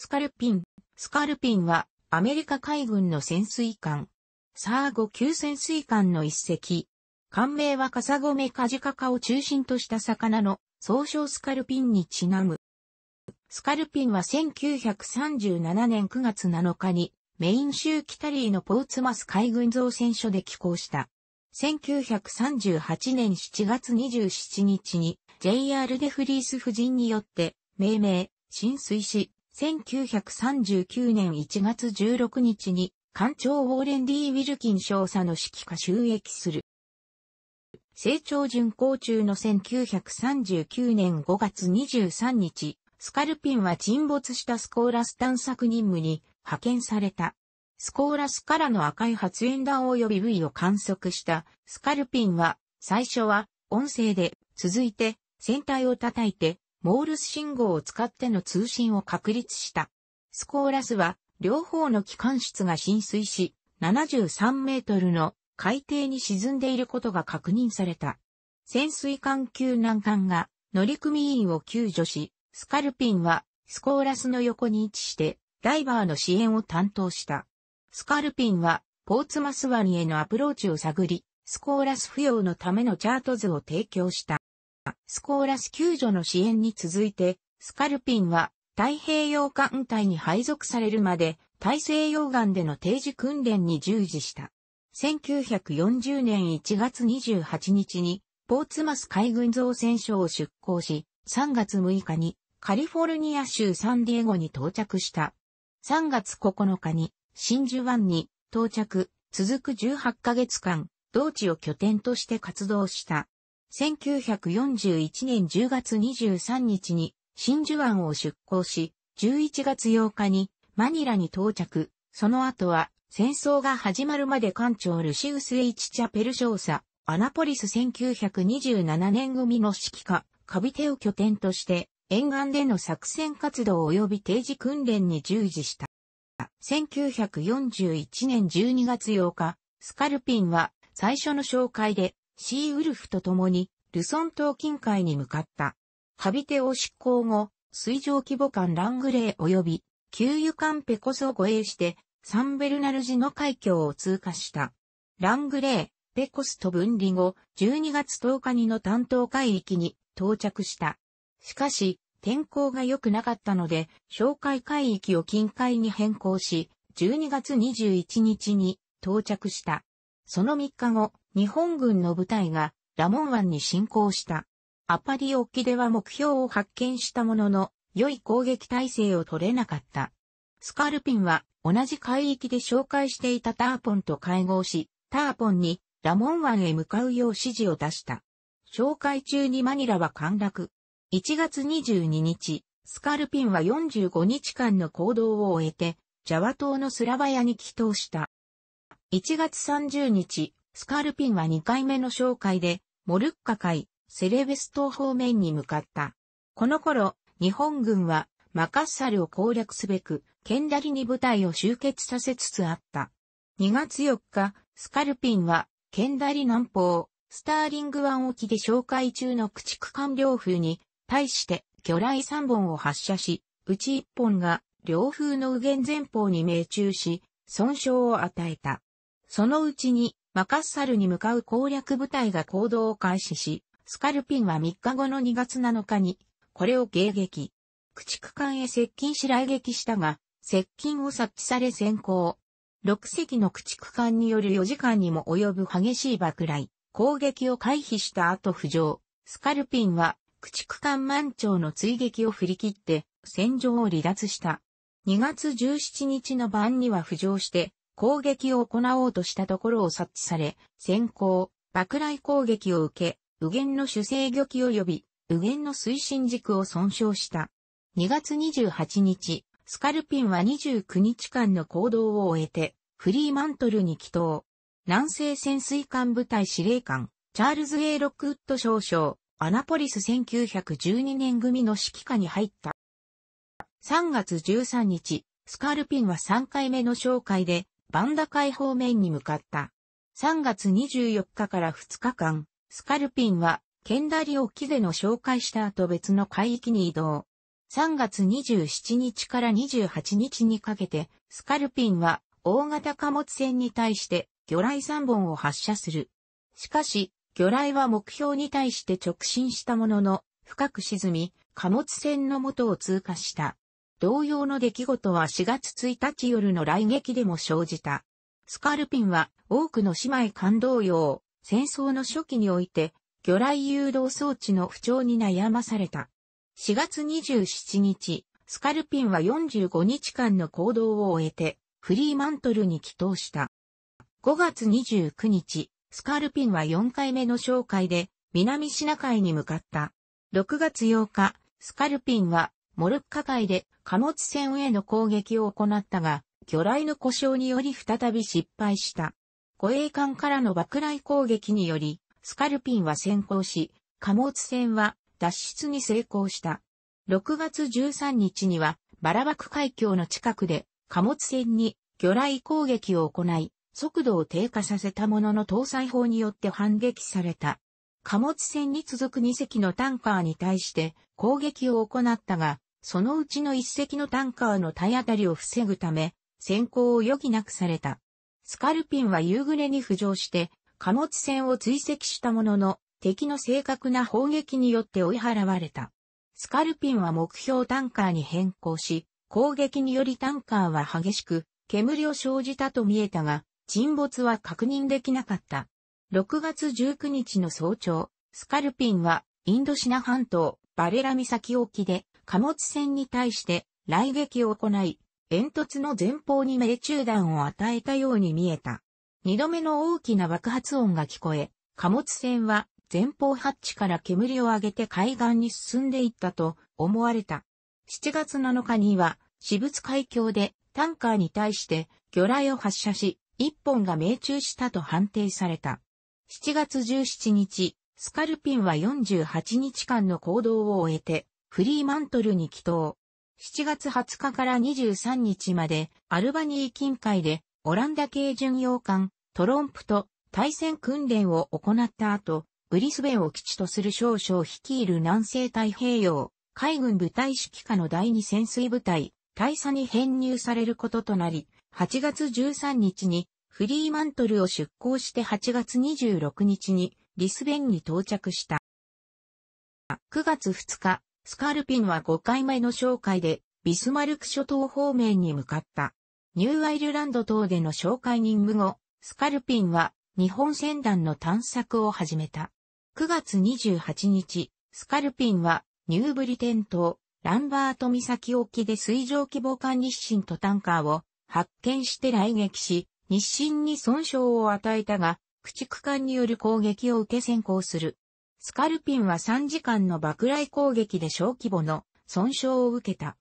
スカルピン。スカルピンはアメリカ海軍の潜水艦。サーゴ級潜水艦の一隻。艦名はカサゴメカジカカを中心とした魚の総称スカルピンにちなむ。スカルピンは1937年9月7日にメイン州キタリーのポーツマス海軍造船所で寄港した。1938年7月27日に JR デフリース夫人によって命名、浸水し、1939年1月16日に艦長ウォーレン・ディ・ウィルキン少佐の指揮下収益する。成長巡航中の1939年5月23日、スカルピンは沈没したスコーラス探索任務に派遣された。スコーラスからの赤い発煙弾及び V を観測したスカルピンは最初は音声で続いて船体を叩いてモールス信号を使っての通信を確立した。スコーラスは両方の機関室が浸水し73メートルの海底に沈んでいることが確認された。潜水艦救難艦が乗組員を救助し、スカルピンはスコーラスの横に位置してダイバーの支援を担当した。スカルピンはポーツマス湾へのアプローチを探り、スコーラス扶養のためのチャート図を提供した。スコーラス救助の支援に続いて、スカルピンは太平洋艦隊に配属されるまで大西洋岸での定時訓練に従事した。1940年1月28日に、ポーツマス海軍造船所を出港し、3月6日にカリフォルニア州サンディエゴに到着した。3月9日に真珠湾に到着、続く18ヶ月間、同地を拠点として活動した。1941年10月23日に真珠湾を出港し、11月8日にマニラに到着、その後は戦争が始まるまで艦長ルシウス・エイチ・チャペル少佐、アナポリス1927年組の指揮下、カビテを拠点として、沿岸での作戦活動及び定時訓練に従事した。1941年12月8日、スカルピンは最初の紹介でシーウルフと共にルソン島近海に向かった。ハビテを執行後、水上規模艦ラングレー及び給油艦ペコソを護衛してサンベルナルジの海峡を通過した。ラングレー、ペコスと分離後、12月10日にの担当海域に到着した。しかし、天候が良くなかったので、紹介海域を近海に変更し、12月21日に到着した。その3日後、日本軍の部隊がラモン湾に侵攻した。アパリ沖では目標を発見したものの、良い攻撃態勢を取れなかった。スカルピンは同じ海域で紹介していたターポンと会合し、ターポンにラモン湾へ向かうよう指示を出した。紹介中にマニラは陥落。1月22日、スカルピンは45日間の行動を終えて、ジャワ島のスラバヤに帰島した。1月30日、スカルピンは2回目の紹介で、モルッカ海、セレベス島方面に向かった。この頃、日本軍はマカッサルを攻略すべく、ケンダリに部隊を集結させつつあった。2月4日、スカルピンは、ケンダリ南方、スターリング湾沖で紹介中の駆逐艦両風に、対して魚雷3本を発射し、うち1本が両風の右舷前方に命中し、損傷を与えた。そのうちに、マカッサルに向かう攻略部隊が行動を開始し、スカルピンは3日後の2月7日に、これを迎撃。駆逐艦へ接近し来撃したが、接近を察知され先行。6隻の駆逐艦による4時間にも及ぶ激しい爆雷、攻撃を回避した後浮上。スカルピンは、駆逐艦満潮の追撃を振り切って、戦場を離脱した。2月17日の晩には浮上して、攻撃を行おうとしたところを察知され、先行、爆雷攻撃を受け、右舷の主制御器及び、右舷の推進軸を損傷した。2月28日、スカルピンは29日間の行動を終えて、フリーマントルに帰投。南西潜水艦部隊司令官、チャールズ・エイ・ロックウッド少将、アナポリス1912年組の指揮下に入った。3月13日、スカルピンは3回目の紹介で、バンダ海方面に向かった。3月24日から2日間、スカルピンは、ケンダリ沖での紹介した後別の海域に移動。3月27日から28日にかけて、スカルピンは大型貨物船に対して魚雷3本を発射する。しかし、魚雷は目標に対して直進したものの、深く沈み、貨物船の元を通過した。同様の出来事は4月1日夜の来撃でも生じた。スカルピンは多くの姉妹感動用、戦争の初期において、魚雷誘導装置の不調に悩まされた。4月27日、スカルピンは45日間の行動を終えて、フリーマントルに帰投した。5月29日、スカルピンは4回目の紹介で、南シナ海に向かった。6月8日、スカルピンは、モルッカ海で貨物船への攻撃を行ったが、魚雷の故障により再び失敗した。護衛艦からの爆雷攻撃により、スカルピンは先行し、貨物船は脱出に成功した。6月13日には、バラバク海峡の近くで貨物船に魚雷攻撃を行い、速度を低下させたものの搭載砲によって反撃された。貨物船に続く2隻のタンカーに対して攻撃を行ったが、そのうちの1隻のタンカーの体当たりを防ぐため、先行を余儀なくされた。スカルピンは夕暮れに浮上して、貨物船を追跡したものの、敵の正確な砲撃によって追い払われた。スカルピンは目標タンカーに変更し、攻撃によりタンカーは激しく、煙を生じたと見えたが、沈没は確認できなかった。6月19日の早朝、スカルピンは、インドシナ半島、バレラ岬沖で、貨物船に対して雷撃を行い、煙突の前方に命中弾を与えたように見えた。二度目の大きな爆発音が聞こえ、貨物船は前方ハッチから煙を上げて海岸に進んでいったと思われた。7月7日には、私物海峡でタンカーに対して魚雷を発射し、一本が命中したと判定された。7月17日、スカルピンは48日間の行動を終えて、フリーマントルに帰投。7月20日から23日までアルバニー近海でオランダ系巡洋艦トロンプと対戦訓練を行った後、ブリスベンを基地とする少々率いる南西太平洋海軍部隊指揮下の第二潜水部隊大佐に編入されることとなり、8月13日にフリーマントルを出港して8月26日にリスベンに到着した。9月2日、スカルピンは5回目の紹介でビスマルク諸島方面に向かった。ニューアイルランド島での紹介任務後、スカルピンは日本船団の探索を始めた。9月28日、スカルピンはニューブリテン島、ランバート岬沖で水上規模艦日清とタンカーを発見して来撃し、日清に損傷を与えたが、駆逐艦による攻撃を受け先行する。スカルピンは3時間の爆雷攻撃で小規模の損傷を受けた。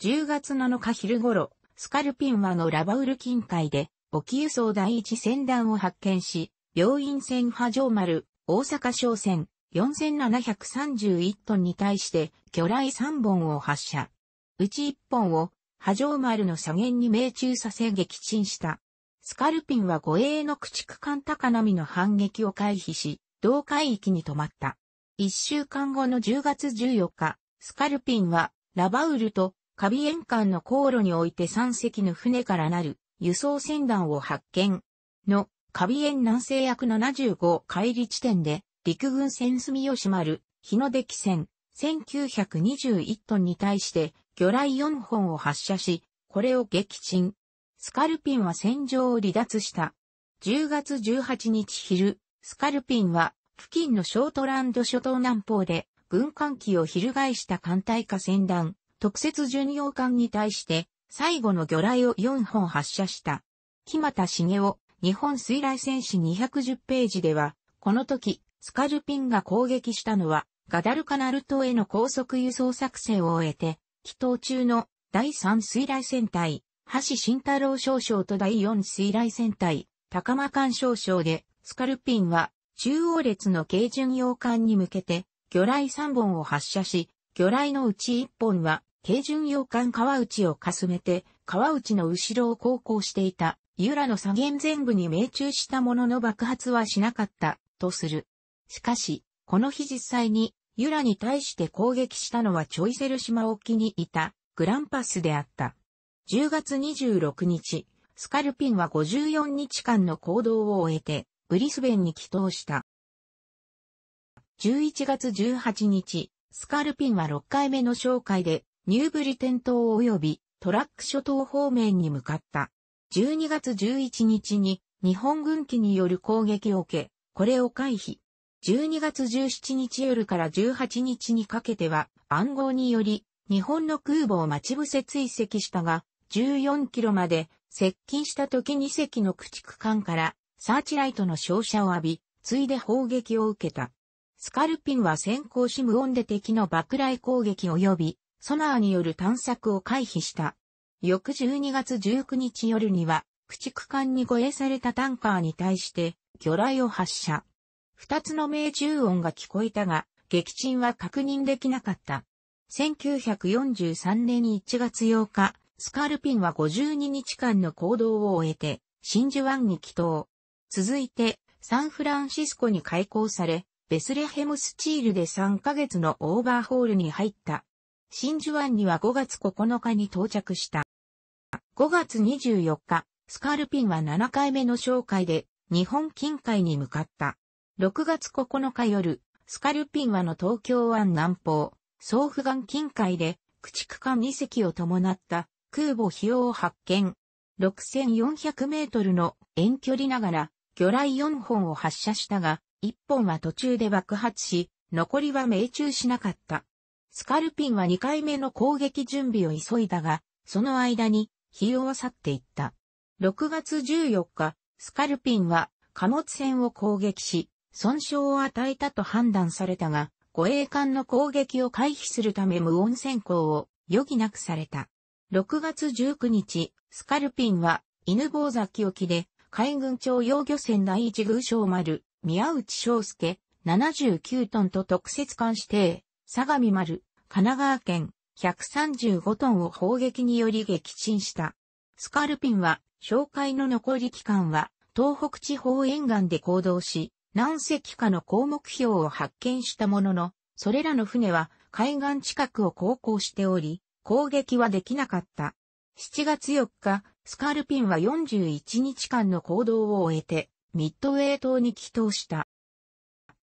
10月7日昼頃、スカルピンはのラバウル近海で、沖輸送第一船団を発見し、病院船波状丸、大阪商船、4731トンに対して魚雷3本を発射。うち1本を波状丸の左舷に命中させ撃沈した。スカルピンは護衛の駆逐艦高波の反撃を回避し、同海域に止まった。一週間後の10月14日、スカルピンは、ラバウルとカビエン間の航路において3隻の船からなる輸送船団を発見。の、カビエン南西約75海里地点で、陸軍船住吉丸、日の出来船、1921トンに対して魚雷4本を発射し、これを撃沈。スカルピンは戦場を離脱した。10月18日昼、スカルピンは、付近のショートランド諸島南方で、軍艦機を翻した艦隊化船団、特設巡洋艦に対して、最後の魚雷を4本発射した。木又茂雄、日本水雷戦士210ページでは、この時、スカルピンが攻撃したのは、ガダルカナル島への高速輸送作戦を終えて、祈祷中の第3水雷戦隊、橋慎太郎少将と第4水雷戦隊、高間艦少将で、スカルピンは中央列の軽巡洋艦に向けて魚雷3本を発射し、魚雷のうち1本は軽巡洋艦川内をかすめて川内の後ろを航行していたユラの左舷前部に命中したものの爆発はしなかったとする。しかし、この日実際にユラに対して攻撃したのはチョイセル島沖にいたグランパスであった。10月26日、スカルピンは54日間の行動を終えて、ブリスベンに帰島した。11月18日、スカルピンは6回目の紹介で、ニューブリテン島及びトラック諸島方面に向かった。12月11日に日本軍機による攻撃を受け、これを回避。12月17日夜から18日にかけては暗号により日本の空母を待ち伏せ追跡したが、14キロまで接近した時2隻の駆逐艦からサーチライトの照射を浴び、ついで砲撃を受けた。スカルピンは先行し無音で敵の爆雷攻撃及び、ソナーによる探索を回避した。翌12月19日夜には、駆逐艦に護衛されたタンカーに対して、魚雷を発射。二つの命中音が聞こえたが、撃沈は確認できなかった。1943年1月8日、スカルピンは52日間の行動を終えて、真珠湾に帰島。続いて、サンフランシスコに開港され、ベスレヘムスチールで3ヶ月のオーバーホールに入った。真珠湾には5月9日に到着した。5月24日、スカルピンは7回目の紹介で日本近海に向かった。6月9日夜、スカルピンはの東京湾南方、総府岸近海で駆逐艦2隻を伴った空母費用を発見。6400メートルの遠距離ながら魚雷4本を発射したが、1本は途中で爆発し、残りは命中しなかった。スカルピンは2回目の攻撃準備を急いだが、その間に、火を去っていった。6月14日、スカルピンは貨物船を攻撃し、損傷を与えたと判断されたが、護衛艦の攻撃を回避するため無音潜航を余儀なくされた。6月19日、スカルピンは犬坊崎沖で海軍庁用漁船第一偶将丸、宮内昌介、79トンと特設艦指定、相模丸、神奈川県、135トンを砲撃により撃沈した。スカルピンは、紹介の残り期間は、東北地方沿岸で行動し、何隻かの項目標を発見したものの、それらの船は海岸近くを航行しており、攻撃はできなかった。7月4日、スカルピンは41日間の行動を終えて、ミッドウェイ島に帰島した。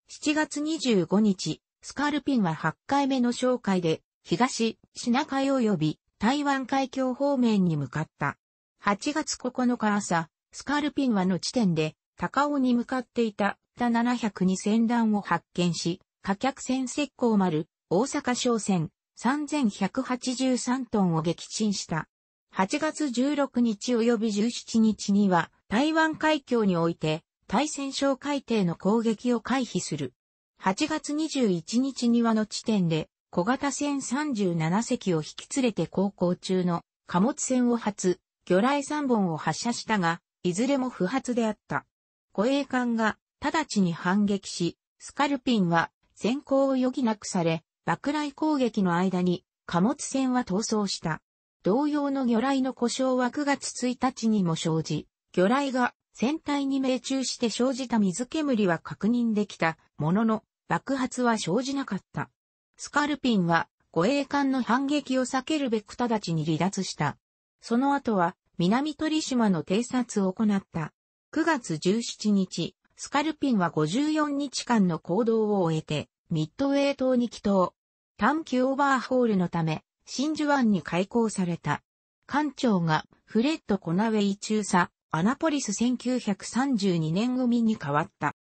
7月25日、スカルピンは8回目の紹介で、東、シナ海及び台湾海峡方面に向かった。8月9日朝、スカルピンはの地点で、高尾に向かっていた他702船団を発見し、貨客船石膏丸、大阪商船、3183トンを撃沈した。8月16日及び17日には、台湾海峡において、対戦小海底の攻撃を回避する。8月21日にはの地点で、小型船37隻を引き連れて航行中の貨物船を発、魚雷3本を発射したが、いずれも不発であった。護衛艦が直ちに反撃し、スカルピンは先行を余儀なくされ、爆雷攻撃の間に貨物船は逃走した。同様の魚雷の故障は9月1日にも生じ、魚雷が船体に命中して生じた水煙は確認できたものの、爆発は生じなかった。スカルピンは護衛艦の反撃を避けるべく直ちに離脱した。その後は南鳥島の偵察を行った。9月17日、スカルピンは54日間の行動を終えて、ミッドウェイ島に帰島。短期オーバーホールのため、真珠湾に開港された。艦長がフレッド・コナウェイ中佐、アナポリス1932年組に変わった。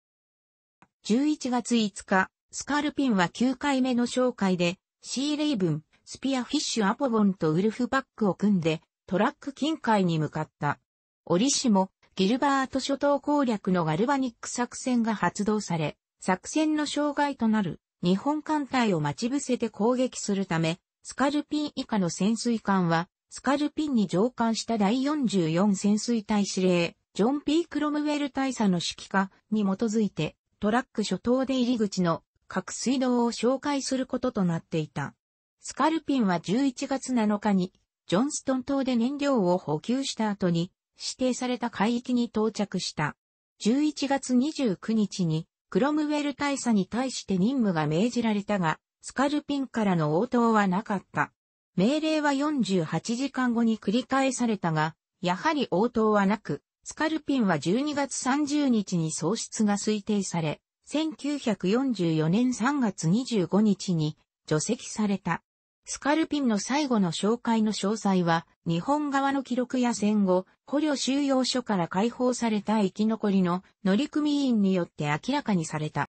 11月5日、スカルピンは9回目の紹介で、シーレイブン、スピアフィッシュアポボンとウルフバックを組んで、トラック近海に向かった。折しも、ギルバート諸島攻略のガルバニック作戦が発動され、作戦の障害となる日本艦隊を待ち伏せて攻撃するため、スカルピン以下の潜水艦は、スカルピンに上艦した第44潜水隊司令、ジョン・ピー・クロムウェル大佐の指揮下に基づいて、トラック諸島で入り口の各水道を紹介することとなっていた。スカルピンは11月7日に、ジョンストン島で燃料を補給した後に、指定された海域に到着した。11月29日に、クロムウェル大佐に対して任務が命じられたが、スカルピンからの応答はなかった。命令は48時間後に繰り返されたが、やはり応答はなく、スカルピンは12月30日に喪失が推定され、1944年3月25日に除籍された。スカルピンの最後の紹介の詳細は、日本側の記録や戦後、捕虜収容所から解放された生き残りの乗組員によって明らかにされた。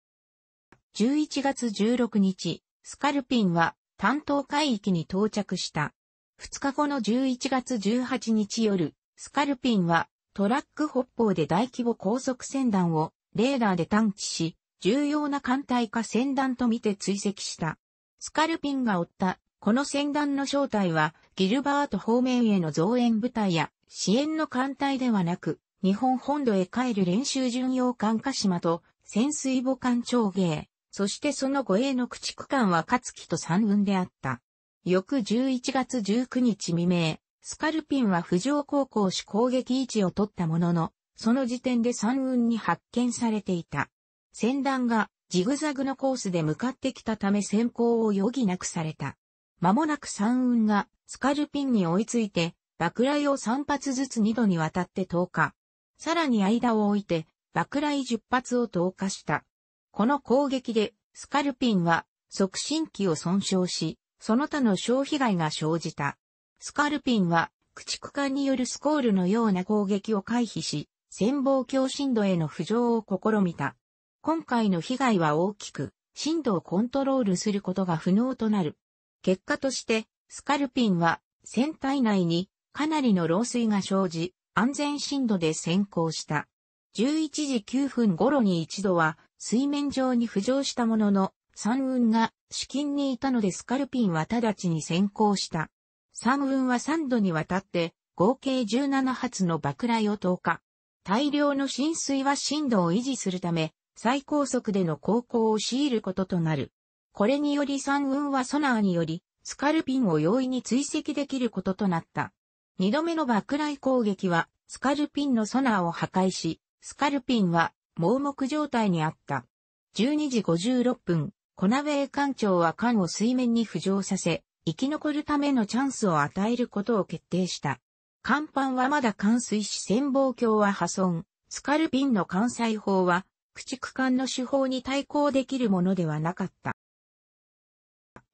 11月16日、スカルピンは担当海域に到着した。2日後の11月18日夜、スカルピンはトラック北方で大規模高速船団をレーダーで探知し、重要な艦隊か船団とみて追跡した。スカルピンが追ったこの船団の正体はギルバート方面への増援部隊や支援の艦隊ではなく、日本本土へ帰る練習巡洋艦鹿島と潜水母艦長芸、そしてその護衛の駆逐艦は勝木と三軍であった。翌11月19日未明、スカルピンは浮上航行し攻撃位置を取ったものの、その時点で三軍に発見されていた。船団がジグザグのコースで向かってきたため先行を余儀なくされた。間もなく山雲がスカルピンに追いついて、爆雷を3発ずつ2度にわたって投下。さらに間を置いて、爆雷10発を投下した。この攻撃で、スカルピンは促進機を損傷し、その他の小被害が生じた。スカルピンは、駆逐艦によるスコールのような攻撃を回避し、潜望鏡深度への浮上を試みた。今回の被害は大きく、深度をコントロールすることが不能となる。結果として、スカルピンは船体内にかなりの漏水が生じ、安全深度で先行した。11時9分頃に一度は水面上に浮上したものの、山雲が至近にいたのでスカルピンは直ちに先行した。山雲は3度にわたって合計17発の爆雷を投下。大量の浸水は深度を維持するため、最高速での航行を強いることとなる。これにより山雲はソナーにより、スカルピンを容易に追跡できることとなった。二度目の爆雷攻撃は、スカルピンのソナーを破壊し、スカルピンは盲目状態にあった。12時56分、コナベイ艦長は艦を水面に浮上させ、生き残るためのチャンスを与えることを決定した。艦板はまだ冠水し潜望鏡は破損。スカルピンの艦載砲は、駆逐艦の手法に対抗できるものではなかった。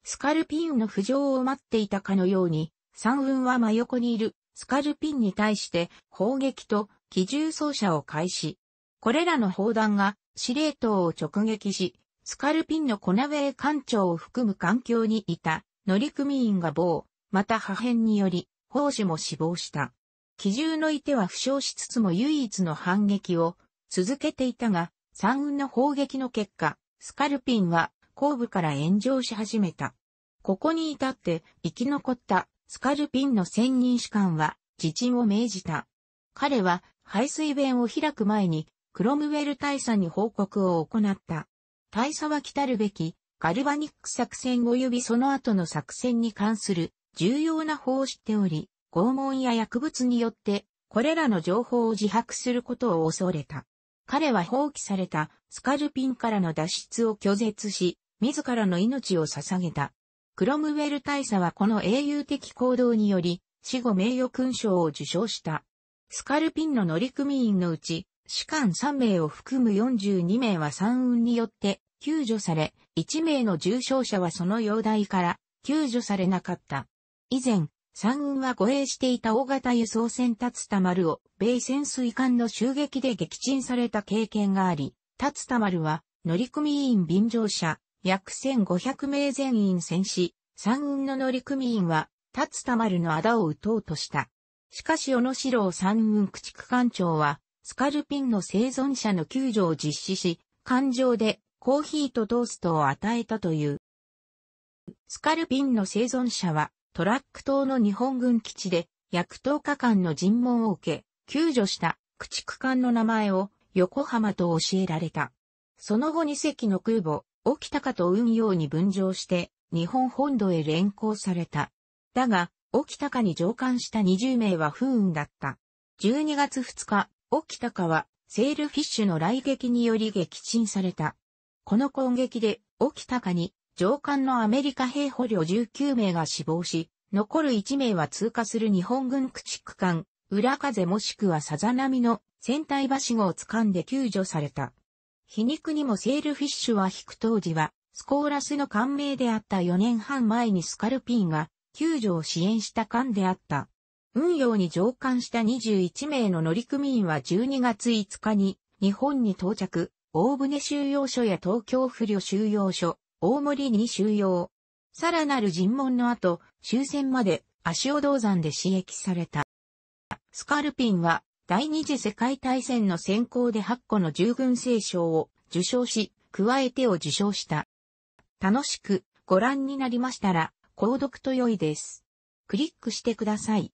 スカルピンの浮上を待っていたかのように、山雲は真横にいるスカルピンに対して砲撃と機銃操作を開始。これらの砲弾が司令塔を直撃し、スカルピンのコナウェイ艦長を含む環境にいた乗組員が棒、また破片により、砲手も死亡した。機銃のいては負傷しつつも唯一の反撃を続けていたが、山雲の砲撃の結果、スカルピンは後部から炎上し始めた。ここに至って生き残ったスカルピンの専任士官は自鎮を命じた。彼は排水弁を開く前にクロムウェル大佐に報告を行った。大佐は来たるべきガルバニック作戦及びその後の作戦に関する重要な法を知っており、拷問や薬物によってこれらの情報を自白することを恐れた。彼は放棄されたスカルピンからの脱出を拒絶し、自らの命を捧げた。クロムウェル大佐はこの英雄的行動により、死後名誉勲章を受章した。スカルピンの乗組員のうち、士官3名を含む42名は山雲によって救助され、1名の重傷者はその容体から救助されなかった。以前、山雲は護衛していた大型輸送船竜田丸を米潜水艦の襲撃で撃沈された経験があり、竜田丸は乗組員便乗者、約1500名全員戦死、山雲の乗組員は、竜田丸の仇を撃とうとした。しかし、小野四郎山雲駆逐艦長は、スカルピンの生存者の救助を実施し、艦上でコーヒーとトーストを与えたという。スカルピンの生存者は、トラック島の日本軍基地で、約10日間の尋問を受け、救助した駆逐艦の名前を横浜と教えられた。その後2隻の空母、沖高と運用に分乗して日本本土へ連行された。だが、沖高に乗艦した20名は不運だった。12月2日、沖高はセールフィッシュの雷撃により撃沈された。この攻撃で、起きたかに、上官のアメリカ兵捕虜19名が死亡し、残る1名は通過する日本軍駆逐艦、裏風もしくはさざ波の船体はしごを掴んで救助された。皮肉にもセールフィッシュは引く当時は、スコーラスの艦名であった4年半前にスカルピンが救助を支援した艦であった。運用に乗艦した21名の乗組員は12月5日に日本に到着、大船収容所や東京不慮収容所、大森に収容。さらなる尋問の後、終戦まで足尾銅山で刺激された。スカルピンは第二次世界大戦の先行で8個の従軍聖賞を受賞し、加えてを受賞した。楽しくご覧になりましたら、購読と良いです。クリックしてください。